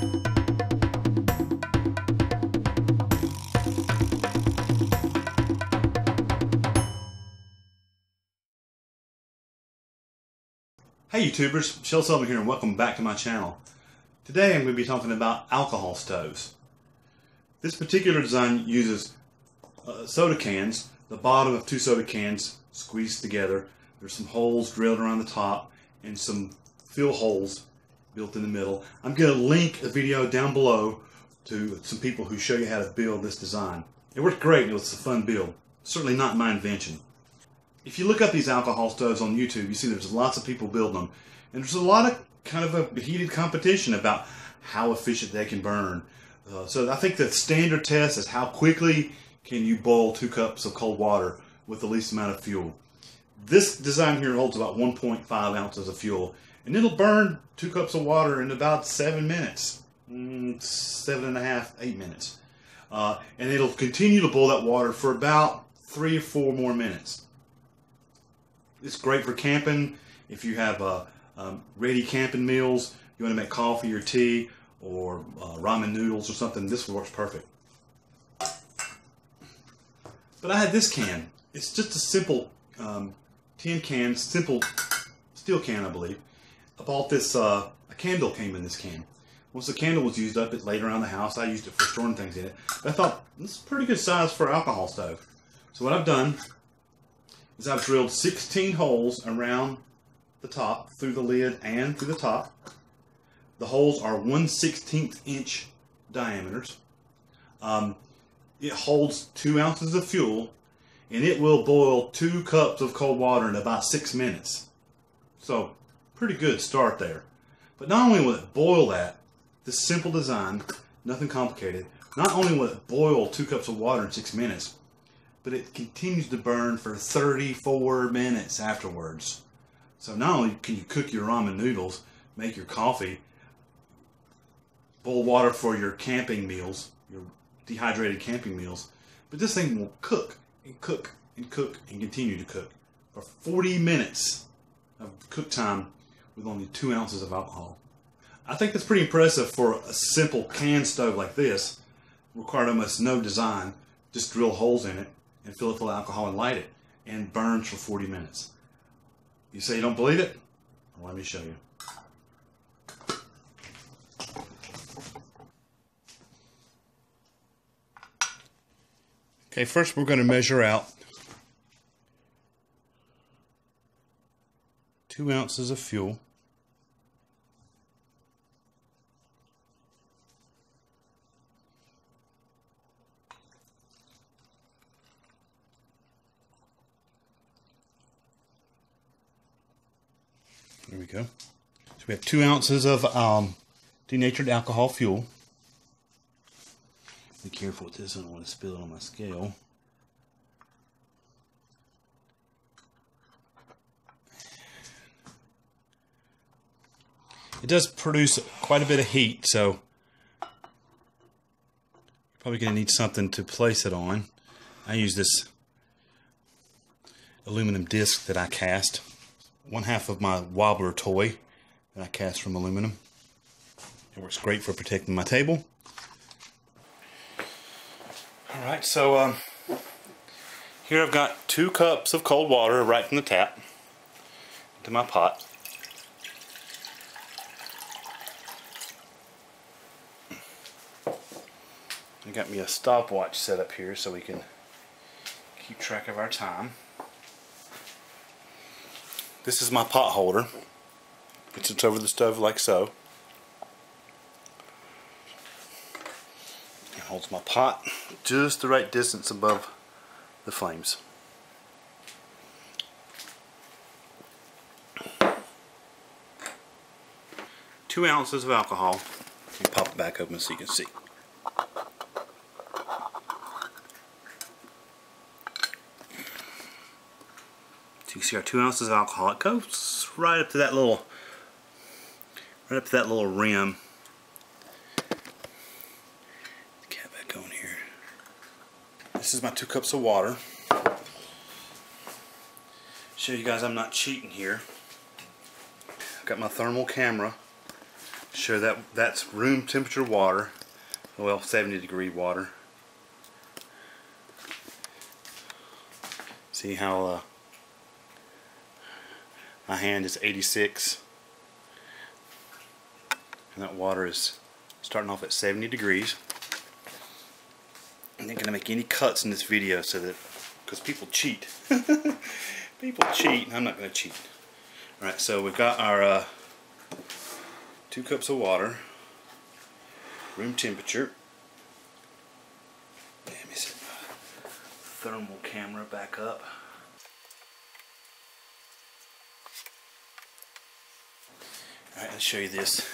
Hey YouTubers, Schel Sullivan here and welcome back to my channel. Today I'm going to be talking about alcohol stoves. This particular design uses uh, soda cans, the bottom of two soda cans squeezed together. There's some holes drilled around the top and some fill holes built in the middle. I'm going to link a video down below to some people who show you how to build this design. It worked great it was a fun build. Certainly not my invention if you look up these alcohol stoves on YouTube, you see there's lots of people building them. And there's a lot of kind of a heated competition about how efficient they can burn. Uh, so I think the standard test is how quickly can you boil two cups of cold water with the least amount of fuel. This design here holds about 1.5 ounces of fuel, and it'll burn two cups of water in about seven minutes, mm, seven and a half, eight minutes. Uh, and it'll continue to boil that water for about three or four more minutes. It's great for camping. If you have uh, um, ready camping meals, you want to make coffee or tea or uh, ramen noodles or something, this works perfect. But I had this can. It's just a simple um, tin can, simple steel can, I believe. I bought this, uh, a candle came in this can. Once the candle was used up, it laid around the house. I used it for storing things in it. But I thought, this is pretty good size for an alcohol stove. So what I've done is I've drilled 16 holes around the top, through the lid and through the top. The holes are 1 16th inch diameters. Um, it holds 2 ounces of fuel and it will boil 2 cups of cold water in about 6 minutes. So, pretty good start there. But not only will it boil that, this simple design, nothing complicated, not only will it boil 2 cups of water in 6 minutes, but it continues to burn for 34 minutes afterwards. So not only can you cook your ramen noodles, make your coffee, boil water for your camping meals, your dehydrated camping meals, but this thing will cook and cook and cook and continue to cook for 40 minutes of cook time with only two ounces of alcohol. I think that's pretty impressive for a simple can stove like this, required almost no design, just drill holes in it and fill it full of alcohol and light it and burns for 40 minutes. You say you don't believe it? Well, let me show you. Okay, first we're going to measure out two ounces of fuel. Go. So we have two ounces of um, denatured alcohol fuel. Be careful with this, I don't want to spill it on my scale. It does produce quite a bit of heat, so probably going to need something to place it on. I use this aluminum disc that I cast one half of my wobbler toy that I cast from aluminum. It works great for protecting my table. Alright, so um, here I've got two cups of cold water right from the tap to my pot. I got me a stopwatch set up here so we can keep track of our time. This is my pot holder. It sits over the stove like so. It holds my pot just the right distance above the flames. Two ounces of alcohol. Pop it back open so you can see. So you can see our two ounces of alcohol. It goes right up to that little, right up to that little rim. Cap back on here. This is my two cups of water. Show you guys I'm not cheating here. I've got my thermal camera Show that that's room temperature water. Well, 70 degree water. See how uh, my hand is 86 and that water is starting off at 70 degrees. I'm not going to make any cuts in this video so that because people cheat. people cheat. And I'm not going to cheat. Alright, so we've got our uh, two cups of water, room temperature. Let me set thermal camera back up. Alright, let's show you this.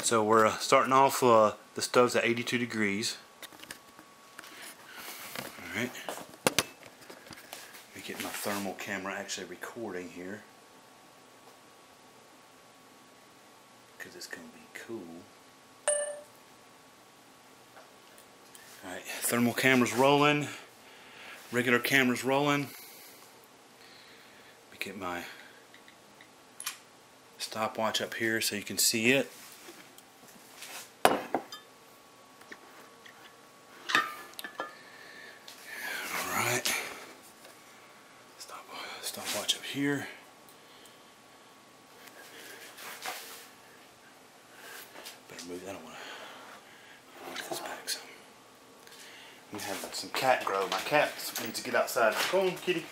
So we're uh, starting off, uh, the stove's at 82 degrees. Alright. Let me get my thermal camera actually recording here. Because it's going to be cool. Alright, thermal camera's rolling. Regular camera's rolling. Let me get my stopwatch up here so you can see it. Alright. Stop, stopwatch up here. Better move. I don't want to this back some. I'm having some cat grow. My cat needs to get outside. Come on, kitty.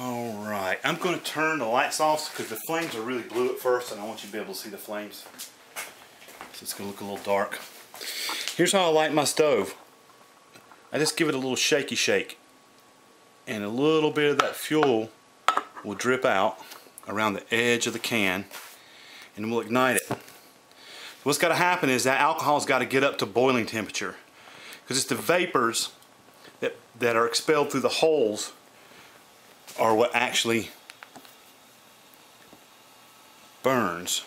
Alright, I'm going to turn the lights off because the flames are really blue at first and I want you to be able to see the flames. So it's going to look a little dark. Here's how I light my stove. I just give it a little shaky shake. And a little bit of that fuel will drip out around the edge of the can and we'll ignite it. What's got to happen is that alcohol's got to get up to boiling temperature because it's the vapors that, that are expelled through the holes are what actually burns.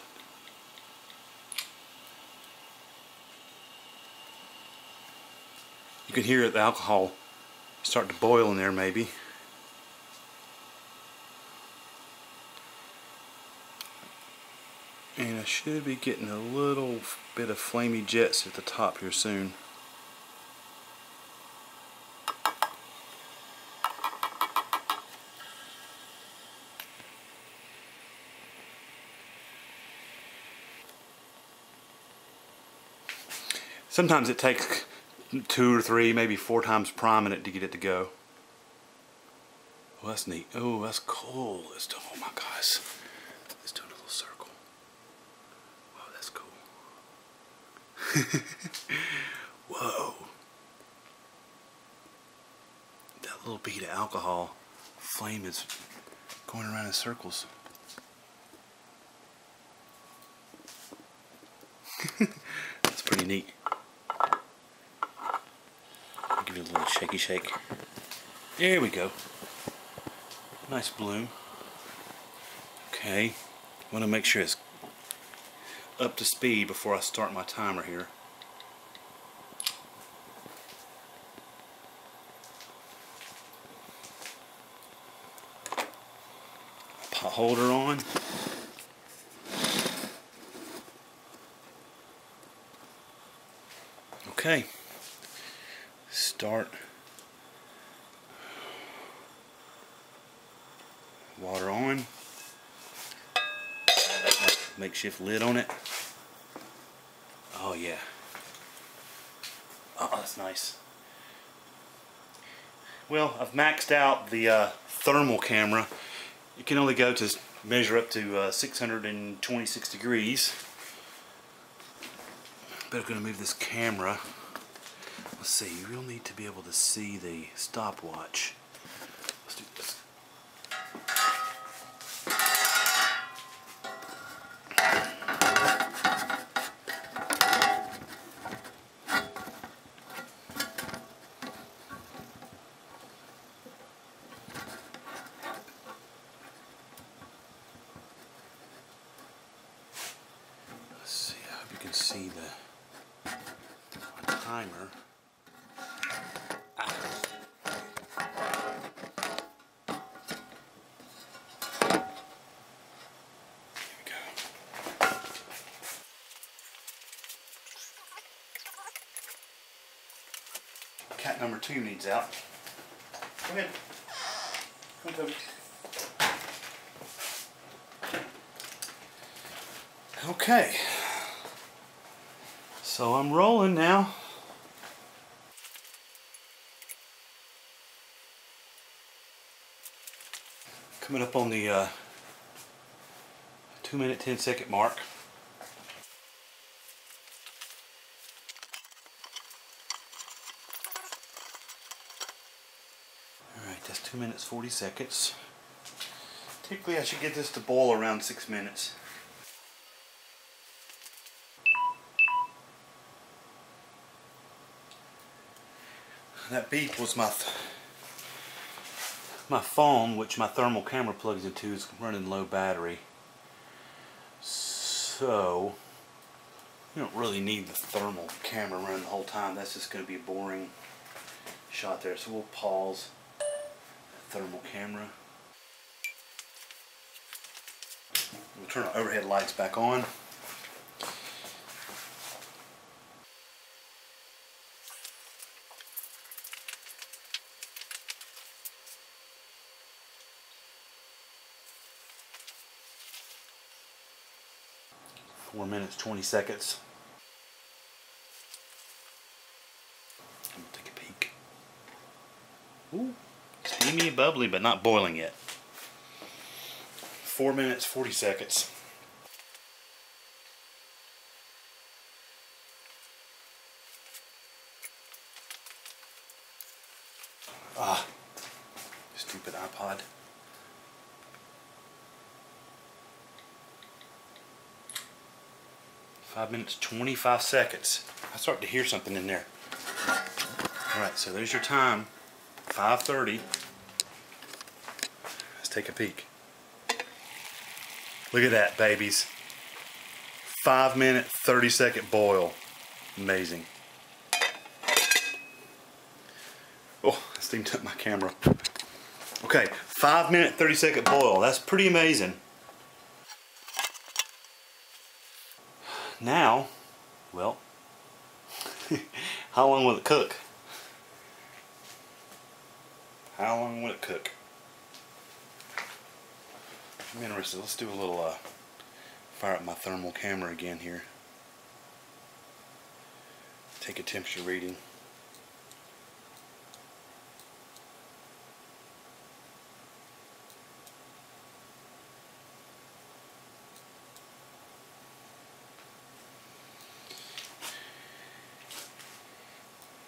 You can hear the alcohol start to boil in there maybe. And I should be getting a little bit of flamey jets at the top here soon. Sometimes it takes two or three, maybe four times priming it to get it to go. Oh, that's neat. Oh, that's cool. Let's do, oh my gosh. Let's do a little circle. Oh, that's cool. Whoa. That little bead of alcohol flame is going around in circles. that's pretty neat. Give it a little shaky shake. There we go. Nice bloom. Okay. Want to make sure it's up to speed before I start my timer here. Pot holder on. Okay start. Water on. Makeshift lid on it. Oh yeah. Oh, that's nice. Well, I've maxed out the uh, thermal camera. It can only go to measure up to uh, 626 degrees. Going to move this camera Let's see, you will need to be able to see the stopwatch. Cat number two needs out. Go ahead. Come Toby. Okay. So I'm rolling now. Coming up on the uh, 2 minute 10 second mark. Alright, that's 2 minutes 40 seconds. Typically I should get this to boil around 6 minutes. That beep was my my phone, which my thermal camera plugs into, is running low battery. So, you don't really need the thermal camera running the whole time. That's just going to be a boring shot there. So we'll pause thermal camera. We'll turn our overhead lights back on. Four minutes, 20 seconds. I'm gonna take a peek. Ooh, and bubbly, but not boiling yet. Four minutes, 40 seconds. Ah, stupid iPod. Five minutes, 25 seconds. I start to hear something in there. All right, so there's your time, 5.30. Take a peek. Look at that, babies. Five minute, 30 second boil. Amazing. Oh, I steamed up my camera. Okay, five minute, 30 second boil. That's pretty amazing. Now, well, how long will it cook? How long will it cook? I'm interested. Let's do a little, uh, fire up my thermal camera again here. Take a temperature reading.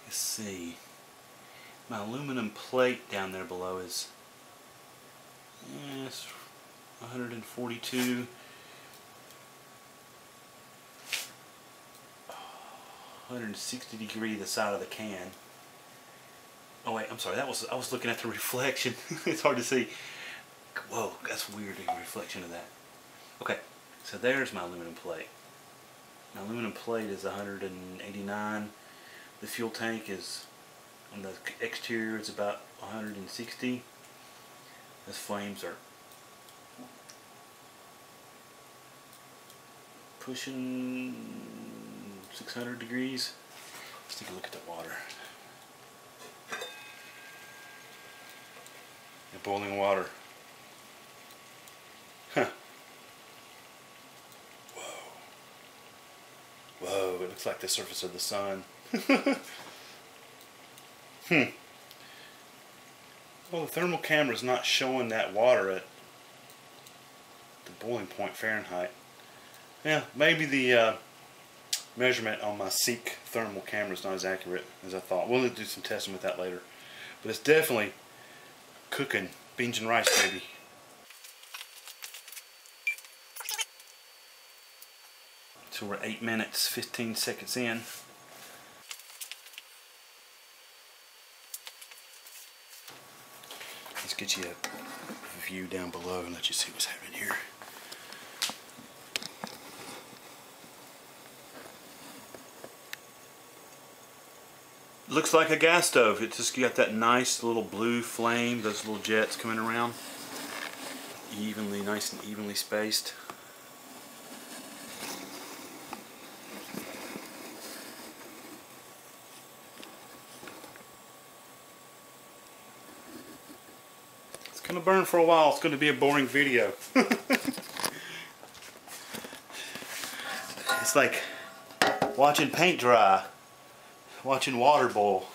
Let's see. My aluminum plate down there below is 142. 160 degree the side of the can. Oh wait, I'm sorry. That was I was looking at the reflection. it's hard to see. Whoa, that's weird. The reflection of that. Okay, so there's my aluminum plate. My aluminum plate is 189. The fuel tank is on the exterior. It's about 160. Those flames are pushing 600 degrees. Let's take a look at the water. The boiling water. Huh. Whoa. Whoa, it looks like the surface of the sun. hmm. Well, the thermal camera is not showing that water at the boiling point Fahrenheit. Yeah, maybe the uh, measurement on my Seek thermal camera is not as accurate as I thought. We'll do some testing with that later. But it's definitely cooking beans and rice, baby. So we're 8 minutes, 15 seconds in. Let's get you a view down below and let you see what's happening here. looks like a gas stove. It's just got that nice little blue flame, those little jets coming around. Evenly, nice and evenly spaced. It's gonna burn for a while. It's gonna be a boring video. it's like watching paint dry watching water boil.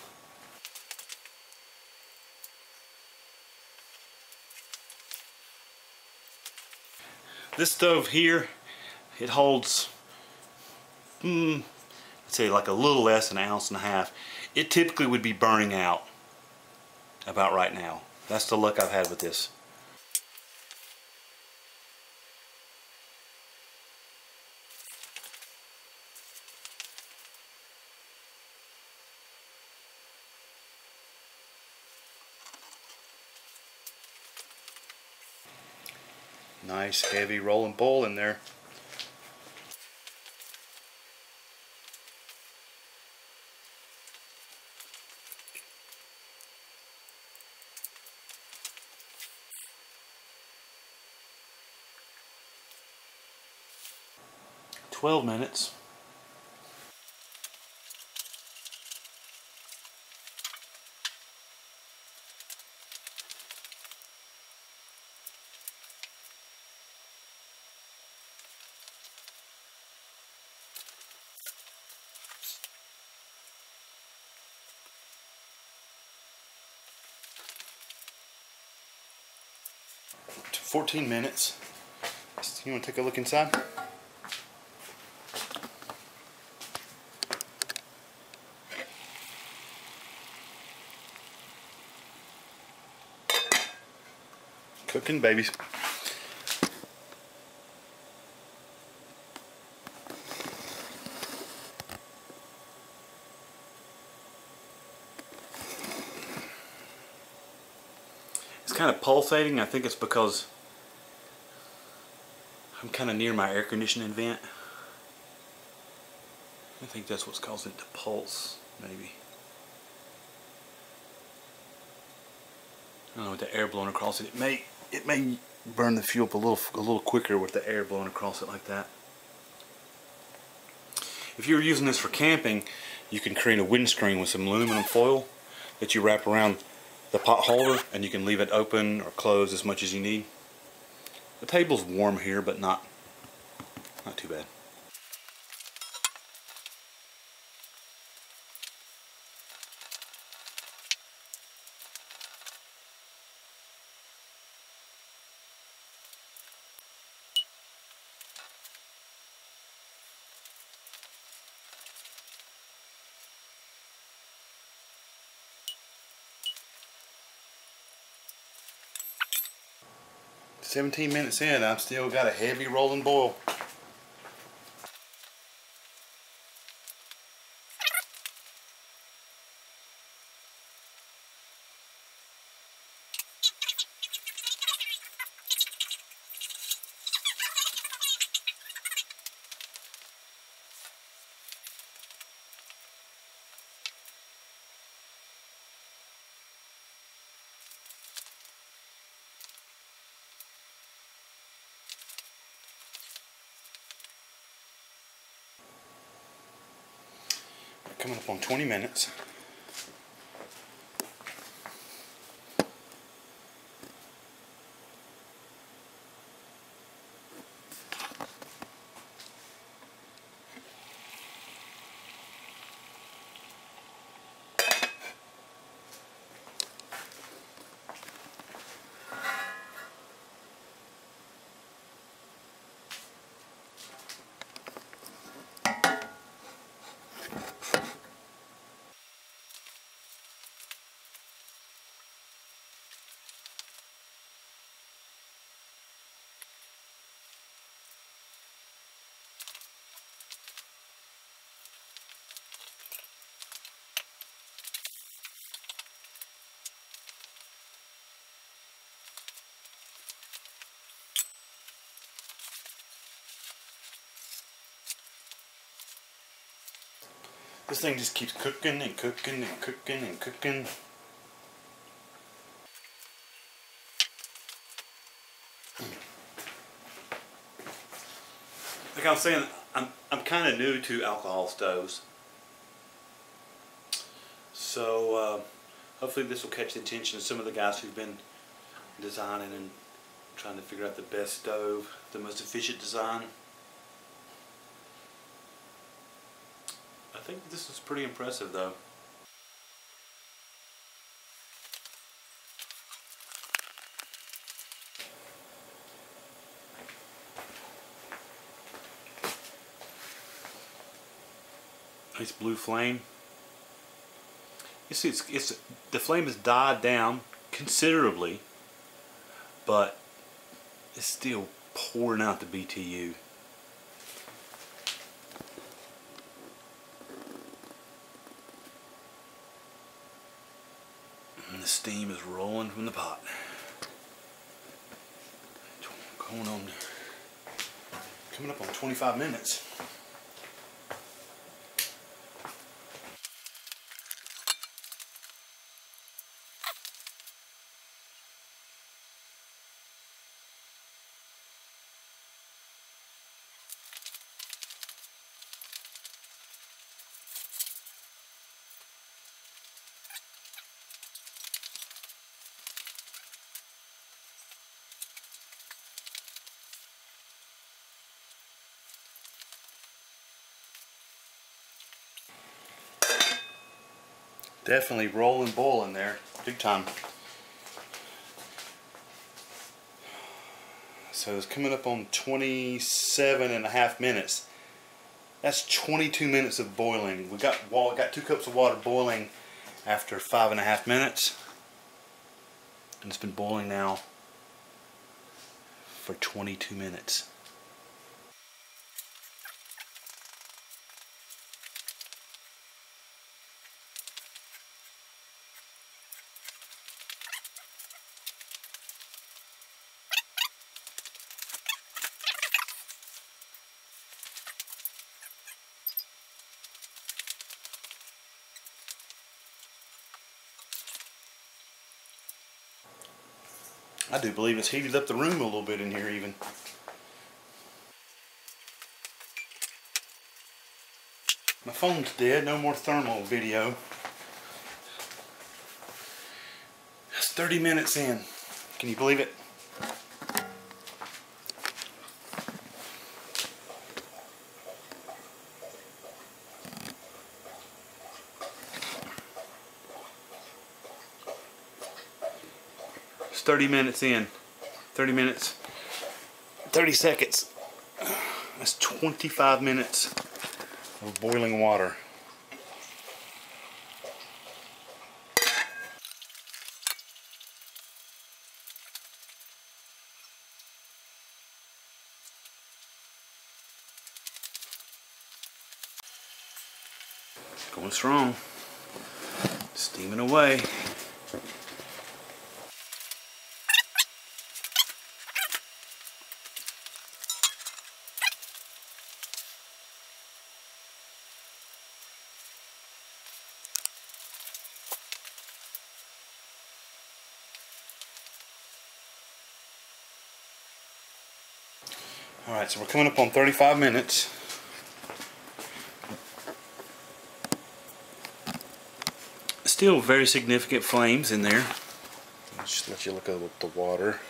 This stove here, it holds, hmm, I'd say like a little less than an ounce and a half. It typically would be burning out about right now. That's the luck I've had with this. Nice heavy rolling bowl in there. Twelve minutes. 14 minutes. You want to take a look inside? Cooking babies. It's kind of pulsating. I think it's because kind of near my air conditioning vent. I think that's what's causing it to pulse, maybe. I don't know, with the air blowing across it, it may it may burn the fuel up a little a little quicker with the air blowing across it like that. If you're using this for camping, you can create a windscreen with some aluminum foil that you wrap around the pot holder and you can leave it open or closed as much as you need. The table's warm here, but not not too bad. Seventeen minutes in, I've still got a heavy rolling boil. Coming up on 20 minutes. This thing just keeps cooking and cooking and cooking and cooking. Like I was saying, I'm, I'm kind of new to alcohol stoves. So uh, hopefully this will catch the attention of some of the guys who've been designing and trying to figure out the best stove, the most efficient design. Think this is pretty impressive though. Nice blue flame. You see, it's, it's the flame has died down considerably, but it's still pouring out the BTU. And the steam is rolling from the pot. Going on, coming up on 25 minutes. Definitely rolling boiling there, big time. So it's coming up on 27 and a half minutes. That's 22 minutes of boiling. We got well, got two cups of water boiling after five and a half minutes. And it's been boiling now for 22 minutes. I do believe it's heated up the room a little bit in here even. My phone's dead, no more thermal video. That's 30 minutes in. Can you believe it? 30 minutes in. 30 minutes. 30 seconds. That's 25 minutes of boiling water. Going strong. Steaming away. All right, so we're coming up on 35 minutes. Still very significant flames in there. Let's just let you look at the water.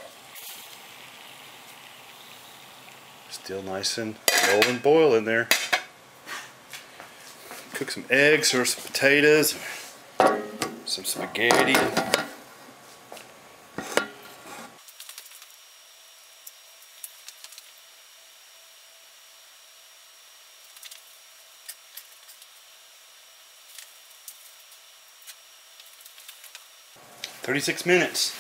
Still nice and rolling boil in there. Cook some eggs or some potatoes, some spaghetti. Thirty-six minutes.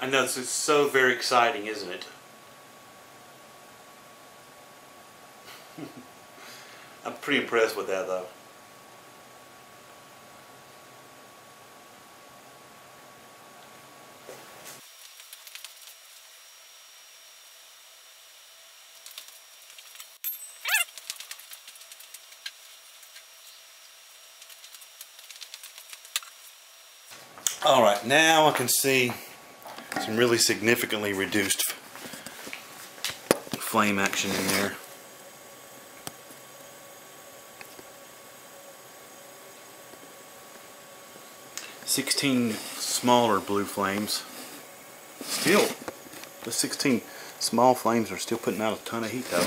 I know this is so very exciting, isn't it? I'm pretty impressed with that though. All right, now I can see some really significantly reduced flame action in there. Sixteen smaller blue flames. Still, the sixteen small flames are still putting out a ton of heat though.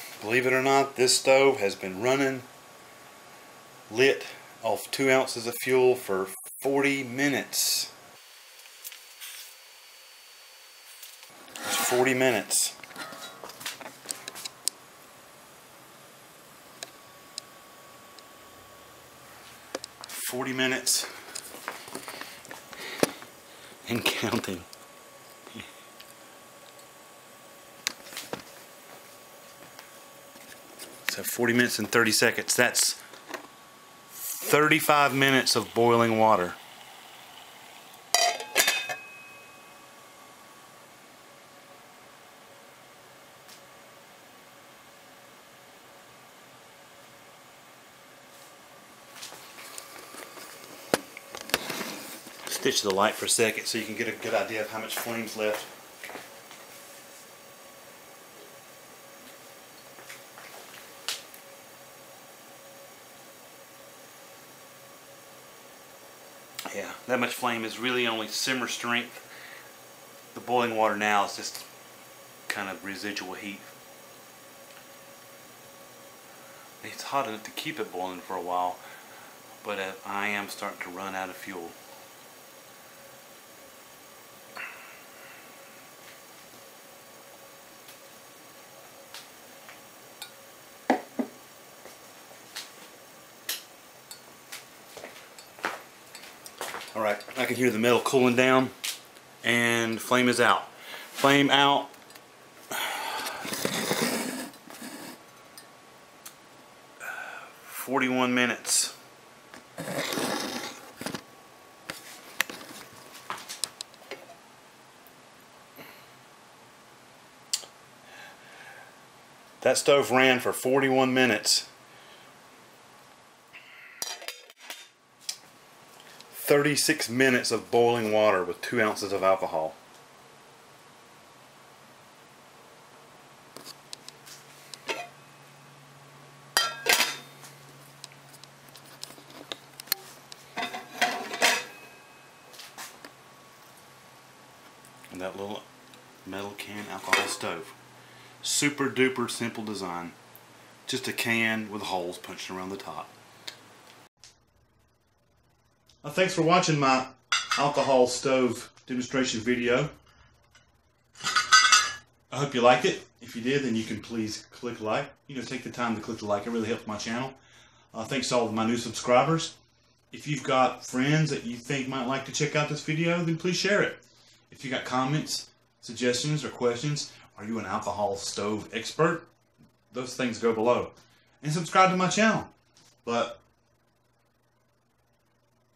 believe it or not, this stove has been running lit off two ounces of fuel for 40 minutes. It's 40 minutes. Forty minutes and counting. So 40 minutes and 30 seconds. That's 35 minutes of boiling water. Stitch the light for a second so you can get a good idea of how much flame's left. Yeah, that much flame is really only simmer strength. The boiling water now is just kind of residual heat. It's hot enough to keep it boiling for a while, but uh, I am starting to run out of fuel. All right, I can hear the metal cooling down and flame is out. Flame out. Forty-one minutes. That stove ran for 41 minutes. 36 minutes of boiling water with 2 ounces of alcohol. And that little metal can alcohol stove. Super duper simple design. Just a can with holes punched around the top. Uh, thanks for watching my alcohol stove demonstration video. I hope you liked it. If you did, then you can please click like. You know, take the time to click the like. It really helps my channel. Uh, thanks to all of my new subscribers. If you've got friends that you think might like to check out this video, then please share it. If you got comments, suggestions, or questions, are you an alcohol stove expert? Those things go below. And subscribe to my channel. But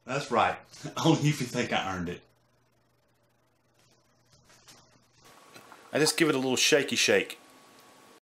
that's right. Only if you think I earned it. I just give it a little shaky shake.